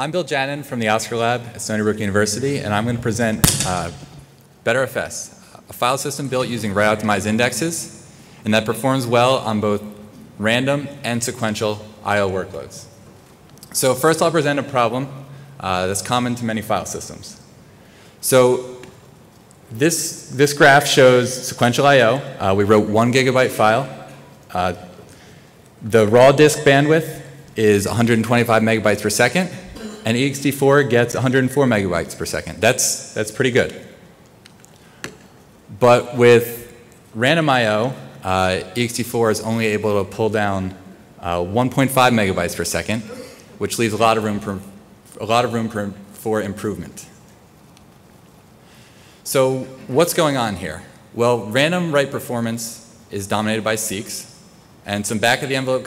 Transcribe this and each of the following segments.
I'm Bill Jannen from the Oscar Lab at Stony Brook University, and I'm going to present uh, BetrFS, a file system built using write-optimized indexes, and that performs well on both random and sequential I.O. workloads. So first I'll present a problem uh, that's common to many file systems. So this, this graph shows sequential I.O. Uh, we wrote one gigabyte file. Uh, the raw disk bandwidth is 125 megabytes per second, and ext4 gets 104 megabytes per second. That's, that's pretty good. But with random I.O., uh, ext4 is only able to pull down uh, 1.5 megabytes per second, which leaves a lot of room for, a lot of room for, for improvement. So what's going on here? Well, random write performance is dominated by seeks, and some back of the envelope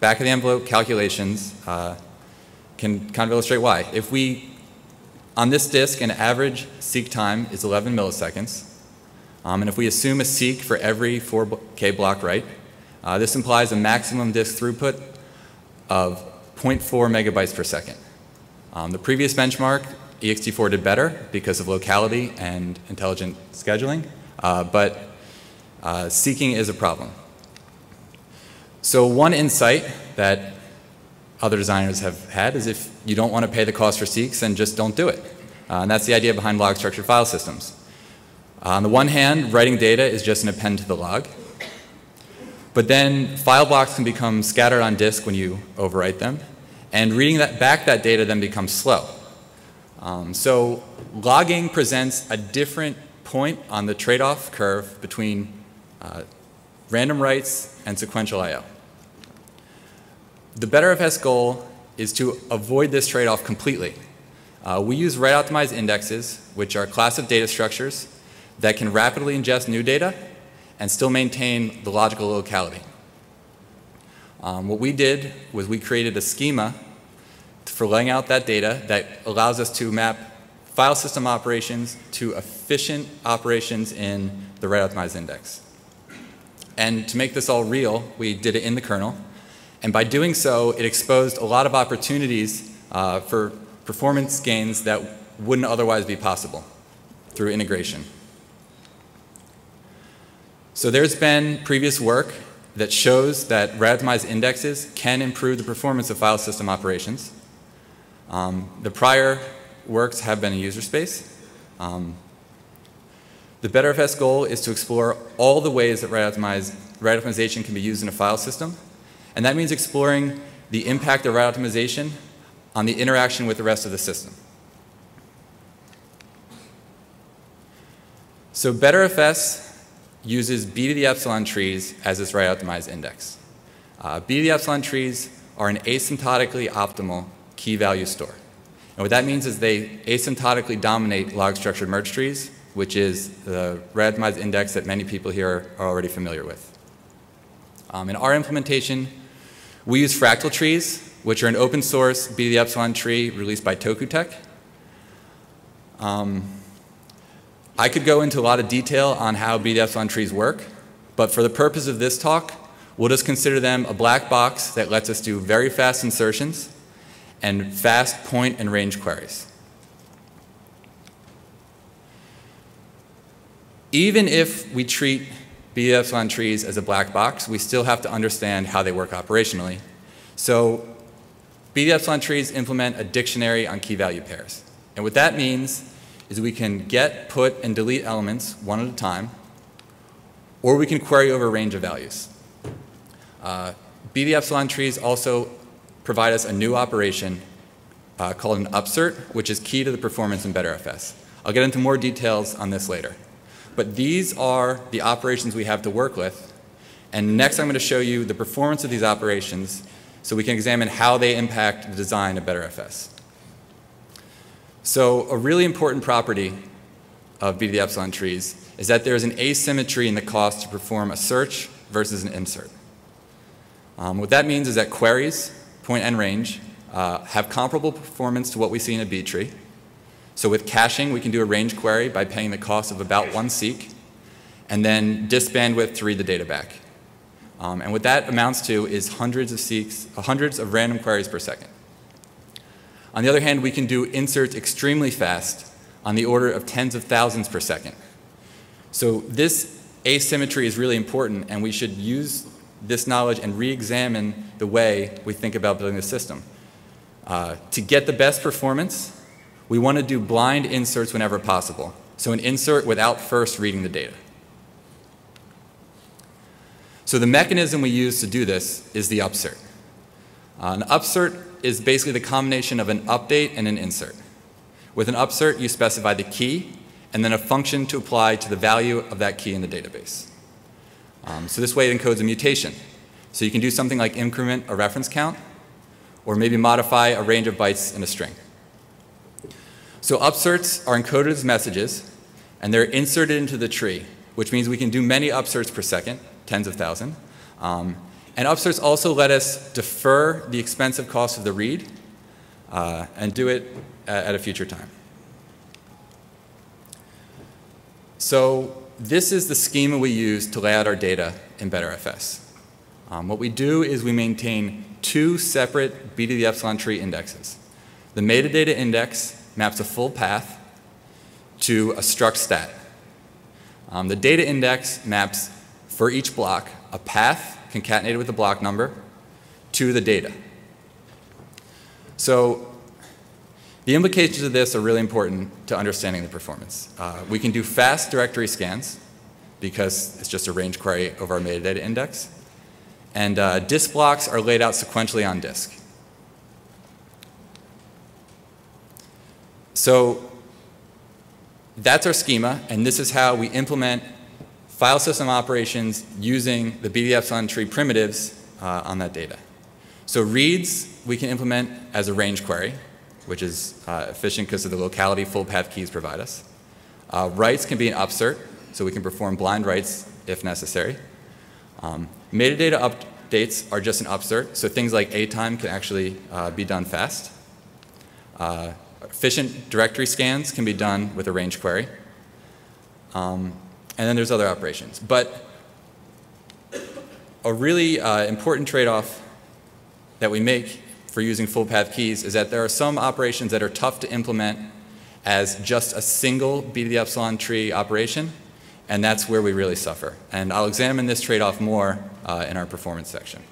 back of the envelope calculations uh, can kind of illustrate why. If we, on this disk, an average seek time is 11 milliseconds, um, and if we assume a seek for every 4K block write, uh, this implies a maximum disk throughput of 0.4 megabytes per second. Um, the previous benchmark, ext4 did better because of locality and intelligent scheduling, uh, but uh, seeking is a problem. So one insight that other designers have had is if you don't want to pay the cost for seeks, then just don't do it. Uh, and that's the idea behind log structured file systems. Uh, on the one hand, writing data is just an append to the log. But then file blocks can become scattered on disk when you overwrite them. And reading that back that data then becomes slow. Um, so logging presents a different point on the trade-off curve between uh, random writes and sequential I.O. The BetrFS goal is to avoid this trade-off completely. Uh, we use write-optimized indexes, which are a class of data structures that can rapidly ingest new data and still maintain the logical locality. Um, what we did was we created a schema for laying out that data that allows us to map file system operations to efficient operations in the write optimized index. And to make this all real, we did it in the kernel. And by doing so, it exposed a lot of opportunities uh, for performance gains that wouldn't otherwise be possible through integration. So there's been previous work that shows that randomized indexes can improve the performance of file system operations. Um, the prior works have been in user space. Um, the BetrFS goal is to explore all the ways that write, optimization can be used in a file system. And that means exploring the impact of write optimization on the interaction with the rest of the system. So BetrFS uses b to the epsilon trees as its write optimized index. Uh, b to the epsilon trees are an asymptotically optimal key value store. And what that means is they asymptotically dominate log structured merge trees, which is the write optimized index that many people here are already familiar with. Um, in our implementation, we use fractal trees, which are an open source b the epsilon tree released by Tokutek. Um, I could go into a lot of detail on how B epsilon trees work, but for the purpose of this talk, we'll just consider them a black box that lets us do very fast insertions and fast point and range queries. Even if we treat B epsilon trees as a black box, we still have to understand how they work operationally. So B epsilon trees implement a dictionary on key value pairs. And what that means is we can get, put, and delete elements one at a time, or we can query over a range of values. Uh, BD epsilon trees also provide us a new operation uh, called an upsert, which is key to the performance in BetrFS. I'll get into more details on this later. But these are the operations we have to work with. And next I'm going to show you the performance of these operations so we can examine how they impact the design of BetrFS. So a really important property of B to the epsilon trees is that there is an asymmetry in the cost to perform a search versus an insert. Um, what that means is that queries, point and range, uh, have comparable performance to what we see in a B tree. So with caching, we can do a range query by paying the cost of about one seek, and then disk bandwidth to read the data back. Um, and what that amounts to is hundreds of seeks, uh, hundreds of random queries per second. On the other hand, we can do inserts extremely fast on the order of tens of thousands per second. So this asymmetry is really important, and we should use this knowledge and re-examine the way we think about building the system. Uh, to get the best performance, we want to do blind inserts whenever possible. So an insert without first reading the data. So the mechanism we use to do this is the upsert. Uh, an upsert is basically the combination of an update and an insert. With an upsert, you specify the key and then a function to apply to the value of that key in the database. Um, so this way it encodes a mutation. So you can do something like increment a reference count, or maybe modify a range of bytes in a string. So upserts are encoded as messages, and they're inserted into the tree, which means we can do many upserts per second, tens of thousands. Um, and upserts also let us defer the expensive cost of the read uh, and do it at, a future time. So this is the schema we use to lay out our data in BetrFS. Um, what we do is we maintain two separate b to the epsilon tree indexes. The metadata index maps a full path to a struct stat. Um, the data index maps for each block a path concatenated with the block number to the data. So the implications of this are really important to understanding the performance. Uh, we can do fast directory scans because it's just a range query over our metadata index. And uh, disk blocks are laid out sequentially on disk. So that's our schema, and this is how we implement file system operations using the B epsilon tree primitives uh, on that data. So reads we can implement as a range query which is uh, efficient because of the locality full path keys provide us. Uh, writes can be an upsert, so we can perform blind writes if necessary. Um, metadata updates are just an upsert, so things like atime can actually uh, be done fast. Efficient directory scans can be done with a range query. Um, and then there's other operations. But a really uh, important trade-off that we make for using full path keys is that there are some operations that are tough to implement as just a single b to the epsilon tree operation, and that's where we really suffer. And I'll examine this trade-off more uh, in our performance section.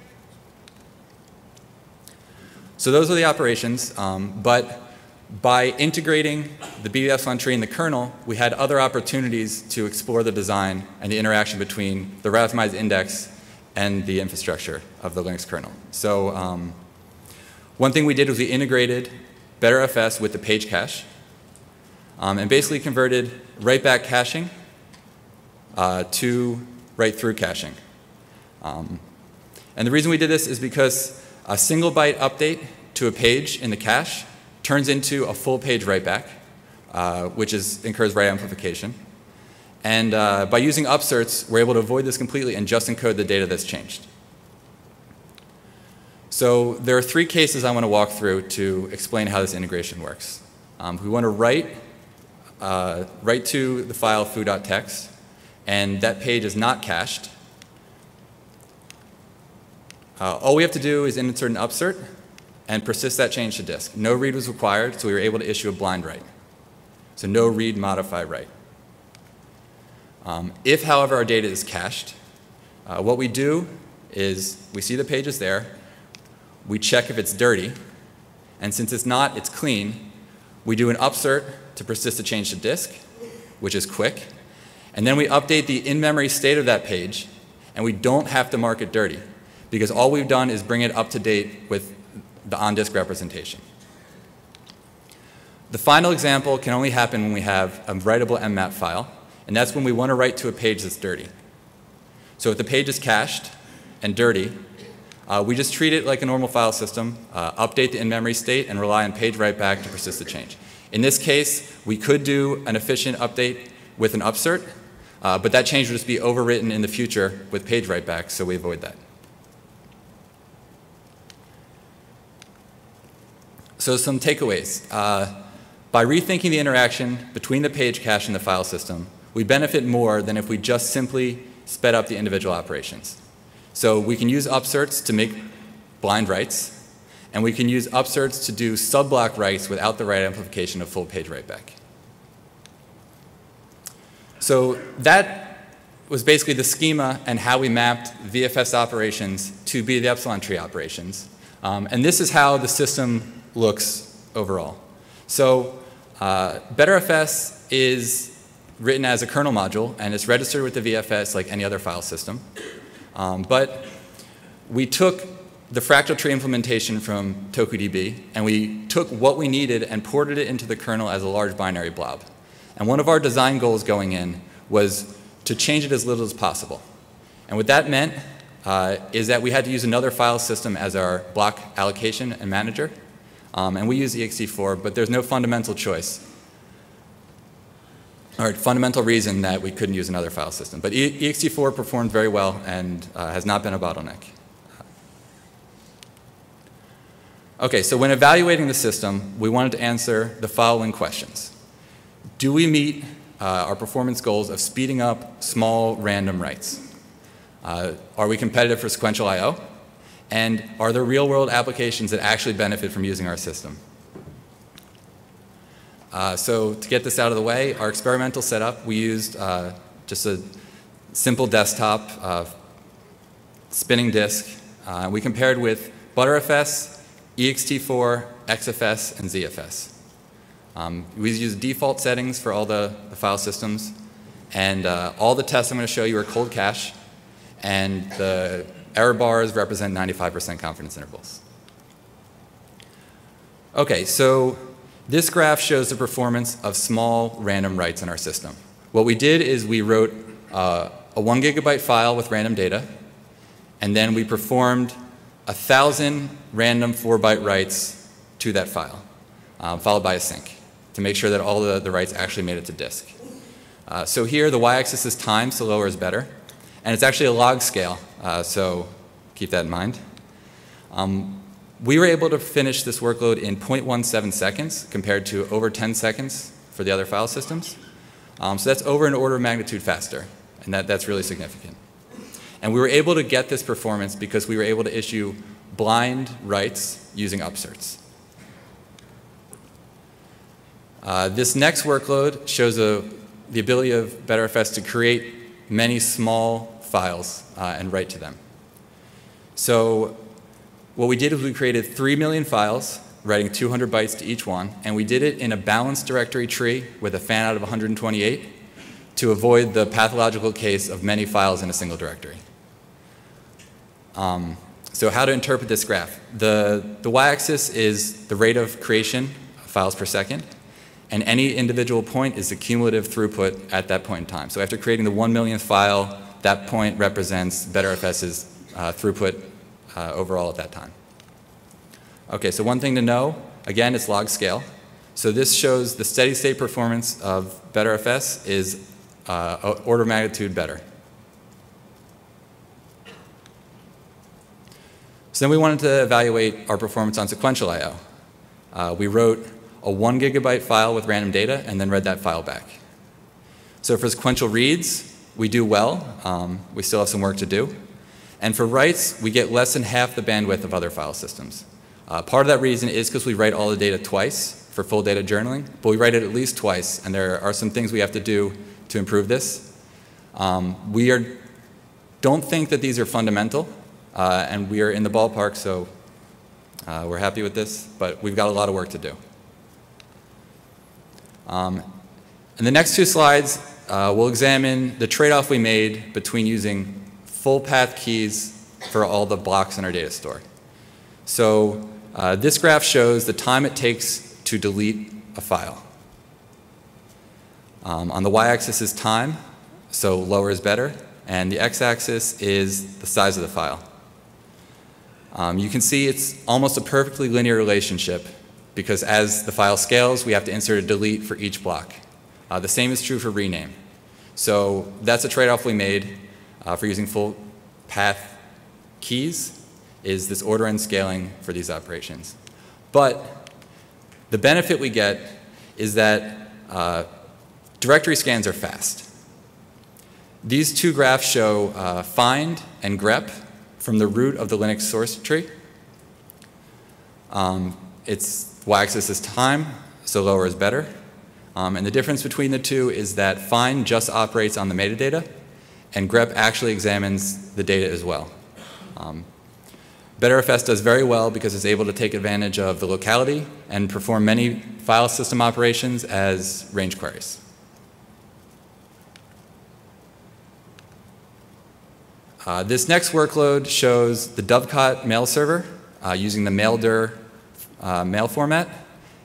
So those are the operations, um, but by integrating the b to the epsilon tree in the kernel, we had other opportunities to explore the design and the interaction between the write-optimized index and the infrastructure of the Linux kernel. So um, one thing we did was we integrated BetrFS with the page cache um, and basically converted write back caching uh, to write through caching. Um, and the reason we did this is because a single byte update to a page in the cache turns into a full page write back, uh, which is, incurs write amplification. And uh, by using upserts, we're able to avoid this completely and just encode the data that's changed. So there are three cases I want to walk through to explain how this integration works. Um, we want to write, uh, write to the file foo.txt, and that page is not cached. Uh, all we have to do is insert an upsert and persist that change to disk. No read was required, so we were able to issue a blind write. So no read, modify, write. Um, if, however, our data is cached, uh, what we do is we see the page is there, we check if it's dirty, and since it's not, it's clean, we do an upsert to persist the change to disk, which is quick, and then we update the in-memory state of that page, and we don't have to mark it dirty, because all we've done is bring it up to date with the on-disk representation. The final example can only happen when we have a writable mmap file, and that's when we want to write to a page that's dirty. So if the page is cached and dirty, uh, we just treat it like a normal file system, uh, update the in-memory state, and rely on page write back to persist the change. In this case, we could do an efficient update with an upsert, uh, but that change would just be overwritten in the future with page write back, so we avoid that. So some takeaways. Uh, by rethinking the interaction between the page cache and the file system, we benefit more than if we just simply sped up the individual operations. So we can use upserts to make blind writes, And we can use upserts to do sub-block writes without the write amplification of full page writeback. So that was basically the schema and how we mapped VFS operations to be the epsilon tree operations. Um, and this is how the system looks overall. So uh, BetrFS is written as a kernel module and it's registered with the VFS like any other file system. Um, but we took the fractal tree implementation from TokuDB and we took what we needed and ported it into the kernel as a large binary blob. And one of our design goals going in was to change it as little as possible. And what that meant uh, is that we had to use another file system as our block allocation and manager. Um, and we use ext4, but there's no fundamental choice or fundamental reason that we couldn't use another file system. But e ext4 performed very well and uh, has not been a bottleneck. Okay, so when evaluating the system, we wanted to answer the following questions. Do we meet uh, our performance goals of speeding up small random writes? Uh, are we competitive for sequential I.O.? And are there real world applications that actually benefit from using our system? Uh, so to get this out of the way, our experimental setup, we used uh, just a simple desktop uh, spinning disk. Uh, we compared with Btrfs, ext4, XFS, and ZFS. Um, we use default settings for all the, the file systems. And uh, all the tests I'm going to show you are cold cache. And the error bars represent 95% confidence intervals. Okay, so this graph shows the performance of small random writes in our system. What we did is we wrote uh, a one gigabyte file with random data, and then we performed a thousand random four byte writes to that file, um, followed by a sync to make sure that all the, the writes actually made it to disk. Uh, so here the y-axis is time, so lower is better. And it's actually a log scale, uh, so keep that in mind. Um, we were able to finish this workload in 0.17 seconds compared to over 10 seconds for the other file systems. Um, so that's over an order of magnitude faster, and that, that's really significant. And we were able to get this performance because we were able to issue blind writes using upserts. Uh, this next workload shows a, the ability of BetrFS to create many small files uh, and write to them. So what we did is we created 3 million files, writing 200 bytes to each one, and we did it in a balanced directory tree with a fan out of 128 to avoid the pathological case of many files in a single directory. Um, so how to interpret this graph. The, the y-axis is the rate of creation of files per second, and any individual point is the cumulative throughput at that point in time. So after creating the 1 millionth file, that point represents BetrFS's uh, throughput uh, overall at that time. Okay, so one thing to know, again, it's log scale. So this shows the steady state performance of BetrFS is uh, order of magnitude better. So then we wanted to evaluate our performance on sequential I.O. Uh, we wrote a one gigabyte file with random data and then read that file back. So for sequential reads, we do well. Um, we still have some work to do. And for writes, we get less than half the bandwidth of other file systems. Uh, part of that reason is because we write all the data twice for full data journaling, but we write it at least twice, and there are some things we have to do to improve this. Um, we are, don't think that these are fundamental, uh, and we are in the ballpark, so uh, we're happy with this, but we've got a lot of work to do. Um, in the next two slides, uh, we'll examine the trade-off we made between using full path keys for all the blocks in our data store. So uh, this graph shows the time it takes to delete a file. Um, on the y-axis is time, so lower is better, and the x-axis is the size of the file. Um, you can see it's almost a perfectly linear relationship because as the file scales, we have to insert a delete for each block. Uh, the same is true for rename. So that's a trade-off we made uh, for using full path keys is this order and scaling for these operations. But the benefit we get is that uh, directory scans are fast. These two graphs show uh, find and grep from the root of the Linux source tree. Um, its y-axis is time, so lower is better. Um, and the difference between the two is that find just operates on the metadata, and grep actually examines the data as well. Um, BetrFS does very well because it's able to take advantage of the locality and perform many file system operations as range queries. Uh, this next workload shows the Dovecot mail server uh, using the maildir uh, mail format.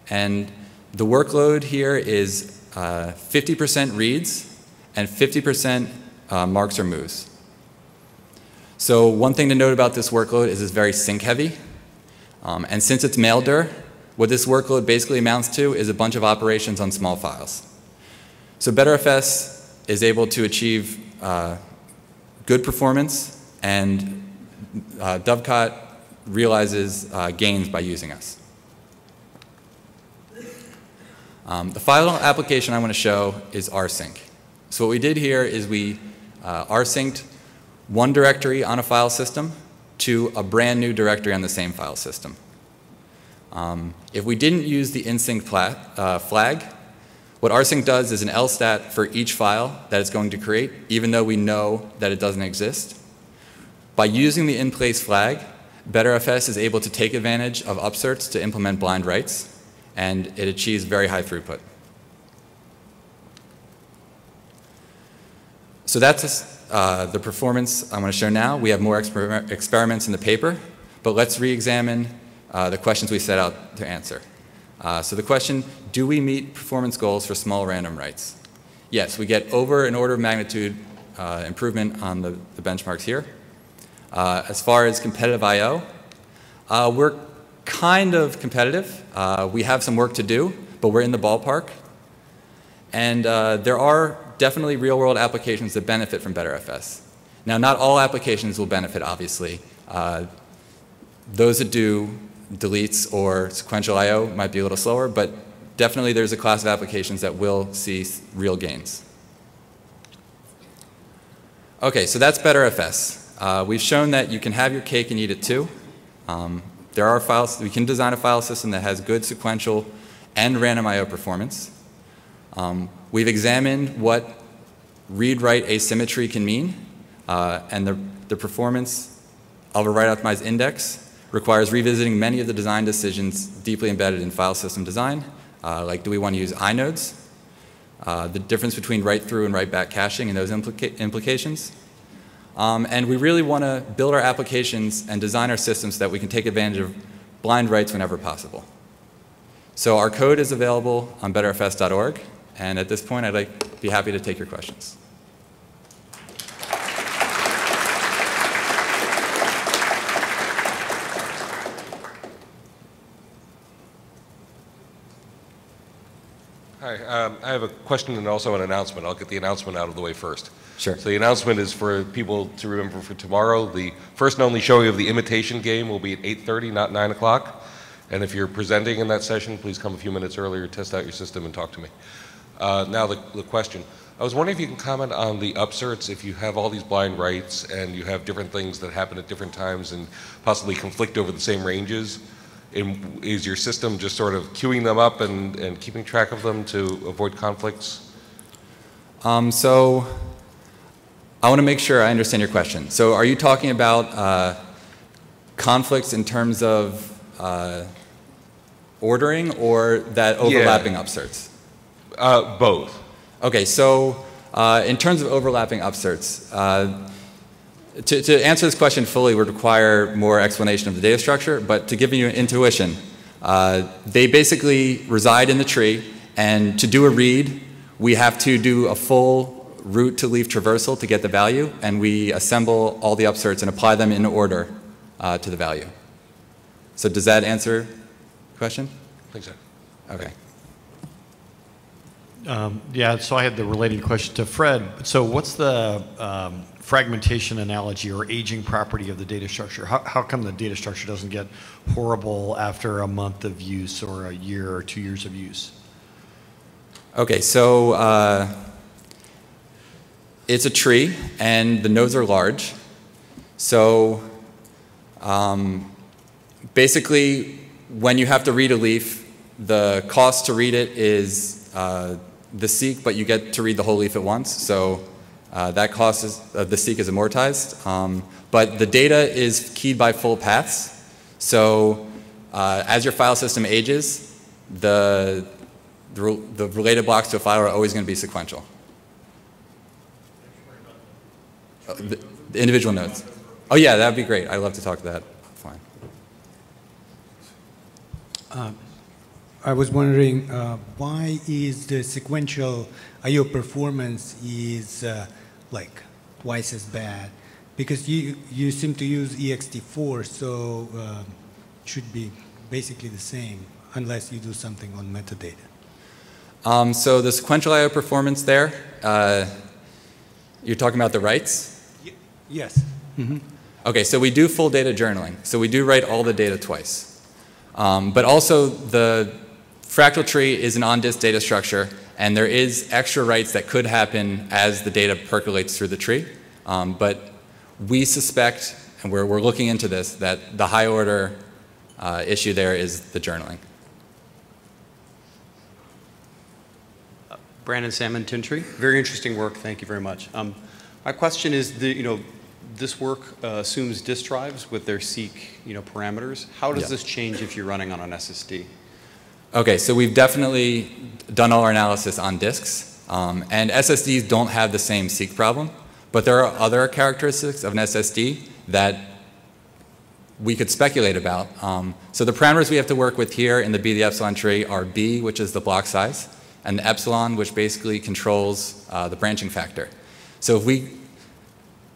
And the workload here is 50% uh, reads and 50% uh, marks or moves. So one thing to note about this workload is it's very sync heavy. Um, and since it's maildir, what this workload basically amounts to is a bunch of operations on small files. So BetrFS is able to achieve uh, good performance and uh, Dovecot realizes uh, gains by using us. Um, the final application I want to show is rsync. So what we did here is we uh, rsynced one directory on a file system to a brand new directory on the same file system. Um, if we didn't use the insync uh, flag, what rsync does is an lstat for each file that it's going to create, even though we know that it doesn't exist. By using the in-place flag, BetrFS is able to take advantage of upserts to implement blind writes, and it achieves very high throughput. So that's uh, the performance I'm going to show now. We have more exper experiments in the paper, but let's re-examine uh, the questions we set out to answer. Uh, so the question, do we meet performance goals for small random writes? Yes, we get over an order of magnitude uh, improvement on the, the benchmarks here. Uh, as far as competitive I.O., uh, we're kind of competitive. Uh, we have some work to do, but we're in the ballpark. And uh, there are definitely real world applications that benefit from BetrFS. Now, not all applications will benefit, obviously. Uh, those that do deletes or sequential I.O. might be a little slower, but definitely there's a class of applications that will see real gains. Okay, so that's BetrFS. Uh, we've shown that you can have your cake and eat it too. Um, there are files, we can design a file system that has good sequential and random I.O. performance. Um, we've examined what read-write asymmetry can mean, uh, and the, the performance of a write-optimized index requires revisiting many of the design decisions deeply embedded in file system design, uh, like do we want to use inodes, uh, the difference between write-through and write-back caching and those implica implications, um, and we really want to build our applications and design our systems so that we can take advantage of blind writes whenever possible. So our code is available on betrfs.org, and at this point I'd like to be happy to take your questions. Hi, um, I have a question and also an announcement. I'll get the announcement out of the way first. Sure. So the announcement is for people to remember for tomorrow. The first and only showing of the imitation game will be at 8.30, not 9 o'clock. And if you're presenting in that session, please come a few minutes earlier, test out your system, and talk to me. Uh, now the, the question. I was wondering if you can comment on the upserts, if you have all these blind writes and you have different things that happen at different times and possibly conflict over the same ranges. And is your system just sort of queuing them up and, and keeping track of them to avoid conflicts? Um, so I want to make sure I understand your question. So are you talking about uh, conflicts in terms of uh, ordering or that overlapping yeah. upserts? Uh, both. Okay, so uh, in terms of overlapping upserts, uh, to, to, answer this question fully would require more explanation of the data structure, but to give you an intuition, uh, they basically reside in the tree, and to do a read, we have to do a full root to leaf traversal to get the value, and we assemble all the upserts and apply them in order uh, to the value. So does that answer the question? I think so. Okay. Um, yeah, so I had the related question to Fred. So what's the um, fragmentation analogy or aging property of the data structure? How, how come the data structure doesn't get horrible after a month of use or a year or two years of use? Okay, so uh, it's a tree and the nodes are large. So um, basically, when you have to read a leaf, the cost to read it is uh, the seek, but you get to read the whole leaf at once. So uh, that cost is, uh, the seek is amortized. Um, but the data is keyed by full paths. So uh, as your file system ages, the, the, the related blocks to a file are always going to be sequential. Uh, the, the individual nodes. Oh yeah, that'd be great. I'd love to talk to that. Fine. I was wondering uh, why is the sequential I/O performance is uh, like twice as bad? Because you you seem to use ext4, so uh, it should be basically the same unless you do something on metadata. Um, so the sequential I/O performance there, uh, you're talking about the writes. Yes. Okay, so we do full data journaling. So we do write all the data twice. Um, but also the fractal tree is an on-disk data structure, and there is extra writes that could happen as the data percolates through the tree. Um, but we suspect, and we're, we're looking into this, that the high order uh, issue there is the journaling. Brandon Salmon Tintri. Very interesting work. Thank you very much. Um, my question is, the, you know, this work uh, assumes disk drives with their seek, you know, parameters. How does Yeah. this change if you're running on an SSD? Okay, so we've definitely done all our analysis on disks, um, and SSDs don't have the same seek problem, but there are other characteristics of an SSD that we could speculate about. Um, so the parameters we have to work with here in the B the epsilon tree are B, which is the block size, and the epsilon, which basically controls uh, the branching factor. So if we,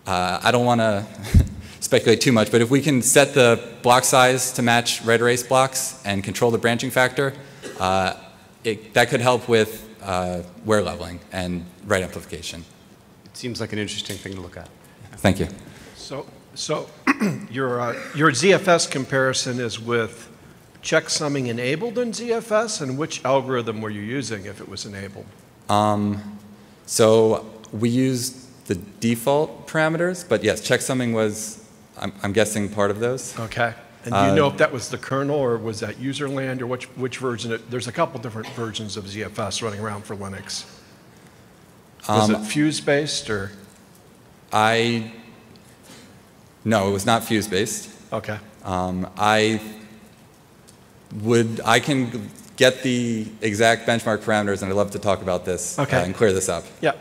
uh, I don't want to speculate too much, but if we can set the block size to match red erase blocks and control the branching factor, uh, it, that could help with uh, wear leveling and write amplification. It seems like an interesting thing to look at. Thank you. So, so your, uh, your ZFS comparison is with checksumming enabled in ZFS, and which algorithm were you using if it was enabled? Um, so we used the default parameters, but yes, checksumming was, I'm, I'm guessing, part of those. Okay. And do you know if that was the kernel, or was that userland, or which, which version? it- There's a couple different versions of ZFS running around for Linux. Was Um, it Fuse-based, or? I, no, it was not fuse-based. Okay. Um, I would, I can get the exact benchmark parameters, and I'd love to talk about this uh, and clear this up. Yeah,